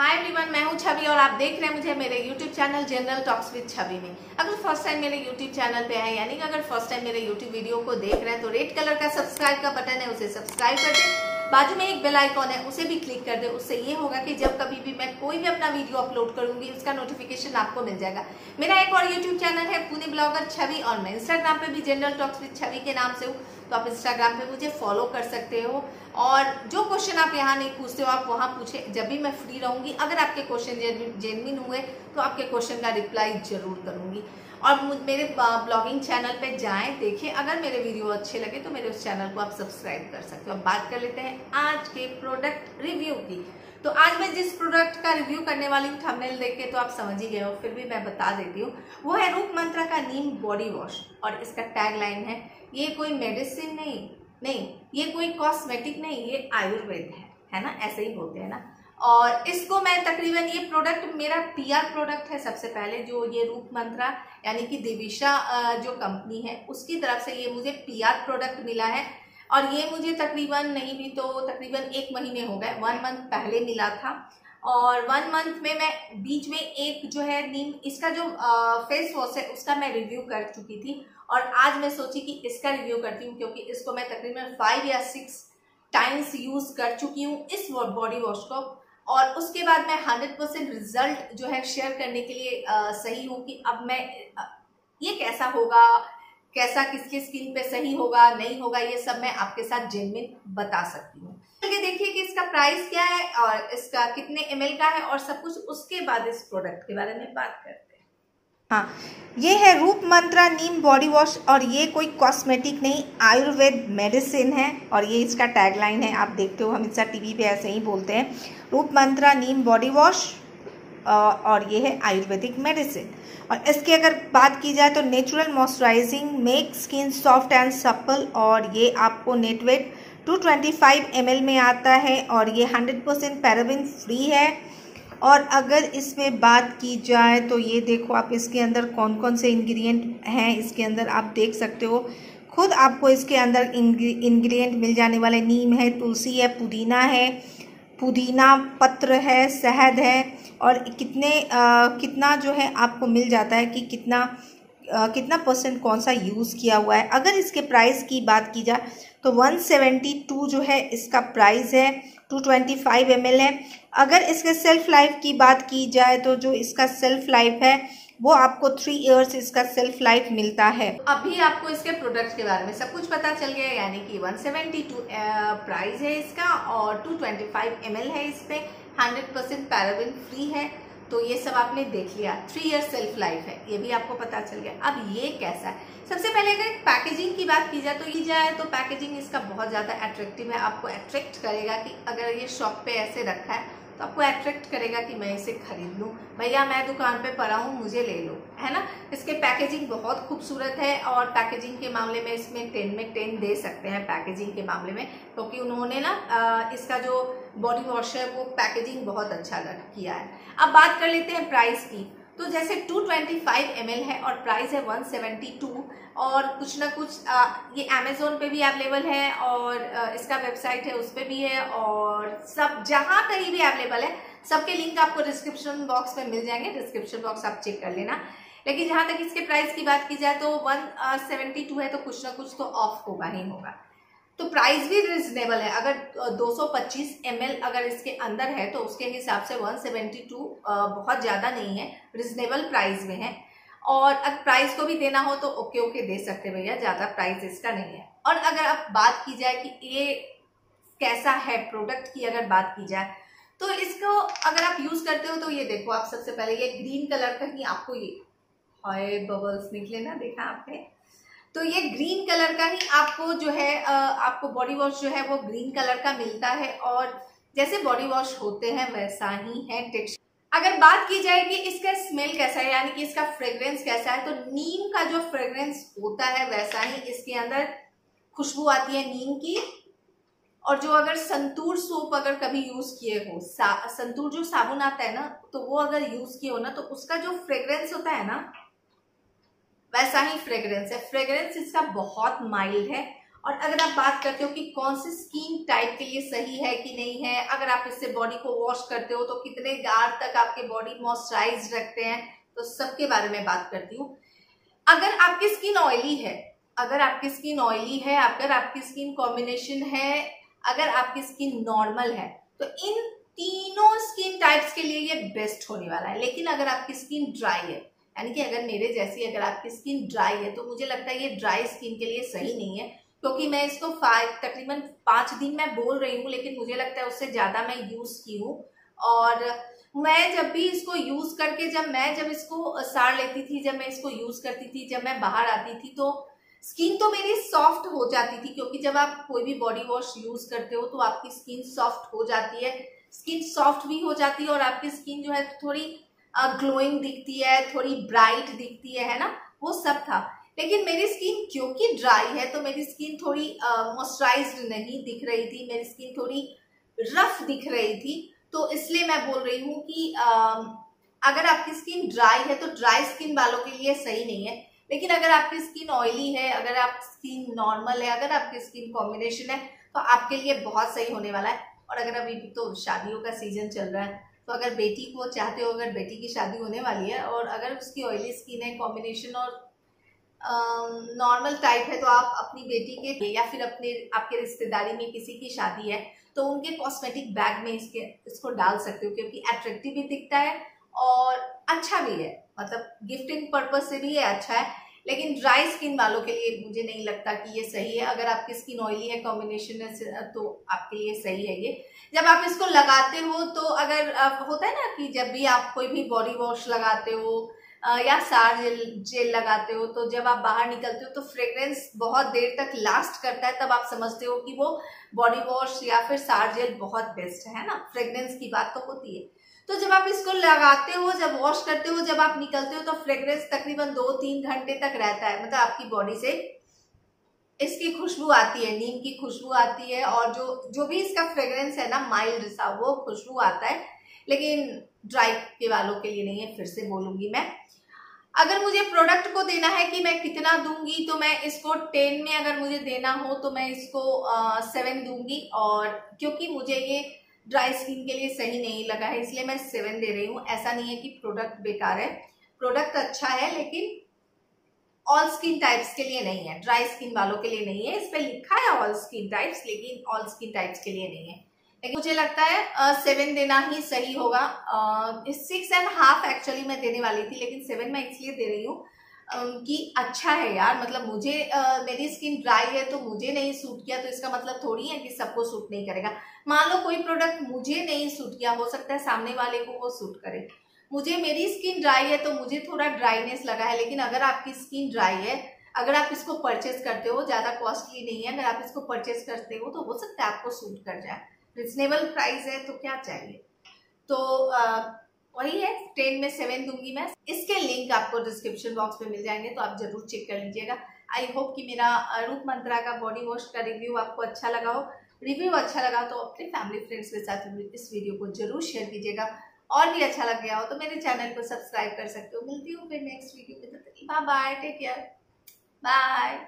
Hi everyone मैं हूँ छवि और आप देख रहे हैं मुझे मेरे YouTube channel general talks with Chhavi में। अगर फ़र्स्ट टाइम मेरे यूट्यूब चैनल पे आए यानी कि अगर फ़र्स्ट टाइम मेरे यूट्यूब वीडियो को देख रहे हैं तो रेड कलर का सब्सक्राइब का बटन है, उसे सब्सक्राइब कर दें। बाजू में एक बेल आइकॉन है, उसे भी क्लिक कर दे। उससे ये होगा कि जब कभी भी मैं कोई भी अपना वीडियो अपलोड करूँगी, उसका नोटिफिकेशन आपको मिल जाएगा। मेरा एक और यूट्यूब चैनल है पुणे ब्लॉगर छवि और मैं इंस्टाग्राम पे भी जनरल टॉक्स विद छवि के नाम से हूँ। तो आप इंस्टाग्राम पे मुझे फॉलो कर सकते हो। और जो क्वेश्चन आप यहाँ नहीं पूछते हो, आप वहाँ पूछे। जब भी मैं फ्री रहूँगी, अगर आपके क्वेश्चन जेनविन हुए तो आपके क्वेश्चन का रिप्लाई ज़रूर करूँगी। और मेरे ब्लॉगिंग चैनल पे जाएँ, देखें। अगर मेरे वीडियो अच्छे लगे तो मेरे उस चैनल को आप सब्सक्राइब कर सकते हो। अब बात कर लेते हैं आज के प्रोडक्ट रिव्यू की। तो आज मैं जिस प्रोडक्ट का रिव्यू करने वाली हूँ थंबनेल देख के तो आप समझ ही गए हो, फिर भी मैं बता देती हूँ। वो है रूप मंत्रा का नीम बॉडी वॉश और इसका टैग लाइन है, ये कोई मेडिसिन नहीं नहीं, ये कोई कॉस्मेटिक नहीं, ये आयुर्वेद है। है ना? ऐसे ही बोलते हैं ना? और इसको मैं तकरीबन ये प्रोडक्ट मेरा पीआर प्रोडक्ट है सबसे पहले, जो ये रूप मंत्रा यानी कि दिविशा जो कंपनी है, उसकी तरफ़ से ये मुझे पीआर प्रोडक्ट मिला है। और ये मुझे तकरीबन नहीं भी तो तकरीबन एक महीने हो गए वन मंथ पहले मिला था। और वन मंथ में मैं बीच में एक जो है नीम इसका जो फेस वॉश है उसका मैं रिव्यू कर चुकी थी। और आज मैं सोची कि इसका रिव्यू करती हूँ क्योंकि इसको मैं तकरीबन फाइव या सिक्स टाइम्स यूज़ कर चुकी हूँ इस बॉडी वॉश को। और उसके बाद मैं हंड्रेड परसेंट रिज़ल्ट जो है शेयर करने के लिए आ, सही हूँ कि अब मैं ये कैसा होगा कैसा, किसके स्किन पे सही होगा, नहीं होगा, ये सब मैं आपके साथ जेनविन बता सकती हूँ। देखिए कि इसका प्राइस क्या है और इसका कितने एम का है और सब कुछ उसके बाद इस प्रोडक्ट के बारे में बात करते हैं। हाँ ये है रूप मंत्रा, नीम बॉडी वॉश और ये कोई कॉस्मेटिक नहीं, आयुर्वेद मेडिसिन है और ये इसका टैगलाइन है, आप देखते हो, हम इसका टीवी पे ऐसे ही बोलते हैं। रूप मंत्रा, नीम बॉडी वॉश और ये है आयुर्वेदिक मेडिसिन। और इसकी अगर बात की जाए तो natural moisturising make skin soft and supple और ये आपको नेटवेट 225 ml में आता है और ये 100% परसेंट पैराबिन फ्री है। और अगर इसमें बात की जाए तो ये देखो आप इसके अंदर कौन कौन से इंग्रेडिएंट हैं, इसके अंदर आप देख सकते हो। खुद आपको इसके अंदर इंग्रेडिएंट मिल जाने वाले नीम है, तुलसी है, पुदीना है पुदीना पत्र है शहद है और कितने आ, कितना जो है आपको मिल जाता है कि कितना आ, कितना परसेंट कौन सा यूज़ किया हुआ है। अगर इसके प्राइस की बात की जाए तो 172 जो है इसका प्राइस है 225 ट्वेंटी है। अगर इसके सेल्फ लाइफ की बात की जाए तो जो इसका सेल्फ लाइफ है वो आपको थ्री इयर्स इसका सेल्फ लाइफ मिलता है। अभी आपको इसके प्रोडक्ट्स के बारे में सब कुछ पता चल गया यानी कि 172 प्राइस है इसका और 225 ट्वेंटी है इस पे। 100 परसेंट पैराबिन फ्री है। तो ये सब आपने देख लिया। थ्री ईयर सेल्फ लाइफ है। ये भी आपको पता चल गया। अब ये कैसा है? सबसे पहले अगर पैकेजिंग की बात की जाए तो ये जाए तो पैकेजिंग इसका बहुत ज़्यादा अट्रैक्टिव है। आपको अट्रैक्ट करेगा कि अगर ये शॉप पे ऐसे रखा है तो आपको अट्रैक्ट करेगा कि मैं इसे खरीद लूँ। भैया, मैं दुकान पे पड़ा हूँ, मुझे ले लो, है ना? इसके पैकेजिंग बहुत खूबसूरत है और पैकेजिंग के मामले में इसमें टेन में टेन दे सकते हैं पैकेजिंग के मामले में, क्योंकि तो उन्होंने ना इसका जो बॉडी वॉश है, वो पैकेजिंग बहुत अच्छा किया है। अब बात कर लेते हैं प्राइस की। तो जैसे 225 ट्वेंटी है और प्राइस है 172 और कुछ ना कुछ आ, ये अमेजोन पे भी अवेलेबल है और आ, इसका वेबसाइट है उस पर भी है और सब जहाँ कहीं भी अवेलेबल है सबके लिंक आपको डिस्क्रिप्शन बॉक्स में मिल जाएँगे। डिस्क्रिप्शन बॉक्स आप चेक कर लेना। लेकिन जहाँ तक इसके प्राइस की बात की जाए तो वन है तो कुछ ना कुछ तो ऑफ़ होगा ही होगा। तो प्राइस भी रिजनेबल है। अगर 225 ml अगर इसके अंदर है तो उसके हिसाब से 172 बहुत ज़्यादा नहीं है। रिजनेबल प्राइस में है। और अगर प्राइस को भी देना हो तो ओके ओके दे सकते भैया। ज़्यादा प्राइस इसका नहीं है। और अगर अब बात की जाए कि ये कैसा है प्रोडक्ट की अगर बात की जाए तो इसको अगर आप यूज़ करते हो तो ये देखो आप सबसे पहले ये ग्रीन कलर का ही आपको ये, हाय बबल्स निकले ना, देखा आपने? तो ये ग्रीन कलर का ही आपको जो है आपको बॉडी वॉश जो है वो ग्रीन कलर का मिलता है और जैसे बॉडी वॉश होते हैं वैसा ही है टेक्सचर अगर बात की जाए कि इसका स्मेल कैसा है, यानी कि इसका फ्रेग्रेंस कैसा है तो नीम का जो फ्रेग्रेंस होता है वैसा ही इसके अंदर खुशबू आती है नीम की। और जो अगर संतूर सोप अगर कभी यूज़ किए हो संतूर जो साबुन आता है ना तो वो अगर यूज़ किए हो ना तो उसका जो फ्रेग्रेंस होता है ना वैसा ही फ्रेगरेंस है। फ्रेगरेंस इसका बहुत माइल्ड है। और अगर आप बात करते हो कि कौन सी स्किन टाइप के लिए सही है कि नहीं है, अगर आप इससे बॉडी को वॉश करते हो तो कितने गार तक आपके बॉडी मॉइस्चराइज रखते हैं तो सबके बारे में बात करती हूँ। अगर आपकी स्किन ऑयली है, अगर आपकी स्किन ऑयली है, अगर आपकी स्किन कॉम्बिनेशन है, अगर आपकी स्किन नॉर्मल है तो इन तीनों स्किन टाइप्स के लिए ये बेस्ट होने वाला है। लेकिन अगर आपकी स्किन ड्राई है यानी कि अगर मेरे जैसी अगर आपकी स्किन ड्राई है तो मुझे लगता है ये ड्राई स्किन के लिए सही नहीं है। क्योंकि मैं इसको फाइव तकरीबन पाँच दिन मैं बोल रही हूँ, लेकिन मुझे लगता है उससे ज़्यादा मैं यूज़ की हूँ। और मैं जब भी इसको यूज़ करके, जब मैं जब इसको साड़ लेती थी, जब मैं इसको यूज़ करती थी, जब मैं बाहर आती थी तो स्किन तो मेरी सॉफ्ट हो जाती थी, क्योंकि जब आप कोई भी बॉडी वॉश यूज़ करते हो तो आपकी स्किन सॉफ्ट हो जाती है। स्किन सॉफ्ट भी हो जाती है और आपकी स्किन जो है थोड़ी ग्लोइंग दिखती है थोड़ी ब्राइट दिखती है है ना? वो सब था। लेकिन मेरी स्किन क्योंकि ड्राई है तो मेरी स्किन थोड़ी मॉइस्चराइज नहीं दिख रही थी मेरी स्किन थोड़ी रफ दिख रही थी तो इसलिए मैं बोल रही हूँ कि आ, अगर आपकी स्किन ड्राई है तो ड्राई स्किन वालों के लिए सही नहीं है। लेकिन अगर आपकी स्किन ऑयली है अगर आप स्किन नॉर्मल है अगर आपकी स्किन कॉम्बिनेशन है तो आपके लिए बहुत सही होने वाला है। और अगर अभी तो शादियों का सीज़न चल रहा है तो अगर बेटी को चाहते हो, अगर बेटी की शादी होने वाली है और अगर उसकी ऑयली स्किन है कॉम्बिनेशन और नॉर्मल टाइप है तो आप अपनी बेटी के या फिर अपने, आपके रिश्तेदारी में किसी की शादी है तो उनके कॉस्मेटिक बैग में इसके, इसको डाल सकते हो क्योंकि अट्रैक्टिव भी दिखता है और अच्छा भी है। मतलब गिफ्टिंग पर्पज से भी ये अच्छा है। लेकिन ड्राई स्किन वालों के लिए मुझे नहीं लगता कि ये सही है। अगर आपकी स्किन ऑयली है कॉम्बिनेशन है तो आपके लिए सही है ये। जब आप इसको लगाते हो तो अगर होता है ना कि जब भी आप कोई भी बॉडी वॉश लगाते हो या सार जेल जेल लगाते हो तो जब आप बाहर निकलते हो तो फ्रेग्रेंस बहुत देर तक लास्ट करता है। तब आप समझते हो कि वो बॉडी वॉश या फिर सार जेल बहुत बेस्ट है ना? फ्रेग्रेंस की बात तो होती है। तो जब आप इसको लगाते हो, जब वॉश करते हो, जब आप निकलते हो तो फ्रेग्रेंस तकरीबन दो तीन घंटे तक रहता है। मतलब आपकी बॉडी से इसकी खुशबू आती है, नीम की खुशबू आती है और जो जो भी इसका फ्रेग्रेंस है ना माइल्ड सा, वो खुशबू आता है। लेकिन ड्राई के वालों के लिए नहीं है, फिर से बोलूँगी मैं। अगर मुझे प्रोडक्ट को देना है कि मैं कितना दूँगी तो मैं इसको टेन में अगर मुझे देना हो तो मैं इसको सेवन दूँगी। और क्योंकि मुझे ये ड्राई स्किन के लिए सही नहीं लगा है, इसलिए मैं सेवन दे रही हूँ। ऐसा नहीं है कि प्रोडक्ट बेकार है। प्रोडक्ट अच्छा है, लेकिन ऑल स्किन टाइप्स के लिए नहीं है। ड्राई स्किन वालों के लिए नहीं है। इस पर लिखा है ऑल स्किन टाइप्स लेकिन ऑल स्किन टाइप्स के लिए नहीं है। लेकिन मुझे लगता है सेवन देना ही सही होगा। सिक्स एंड हाफ़ एक्चुअली मैं देने वाली थी, लेकिन सेवन मैं इसलिए दे रही हूँ कि अच्छा है यार मतलब मुझे आ, मेरी स्किन ड्राई है तो मुझे नहीं सूट किया तो इसका मतलब थोड़ी है कि सबको सूट नहीं करेगा। मान लो कोई प्रोडक्ट मुझे नहीं सूट किया हो सकता है सामने वाले को वो सूट करे। मुझे मेरी स्किन ड्राई है तो मुझे थोड़ा ड्राईनेस लगा है लेकिन अगर आपकी स्किन ड्राई है अगर आप इसको परचेज करते हो ज़्यादा कॉस्टली नहीं है अगर आप इसको परचेज करते हो तो हो सकता है आपको सूट कर जाए। रिजनेबल प्राइस है तो क्या चाहिए? तो आ, वही है टेन में सेवन दूँगी मैं। इसके लिंक आपको डिस्क्रिप्शन बॉक्स में मिल जाएँगे तो आप ज़रूर चेक कर लीजिएगा। आई होप कि मेरा रूप मंत्रा का बॉडी वॉश का रिव्यू आपको अच्छा लगा हो। रिव्यू अच्छा लगा तो अपने फैमिली फ्रेंड्स के साथ इस वीडियो को ज़रूर शेयर कीजिएगा। और भी अच्छा लग गया हो तो मेरे चैनल को सब्सक्राइब कर सकते हो। मिलती हूँ फिर नेक्स्ट वीडियो में bye bye take care bye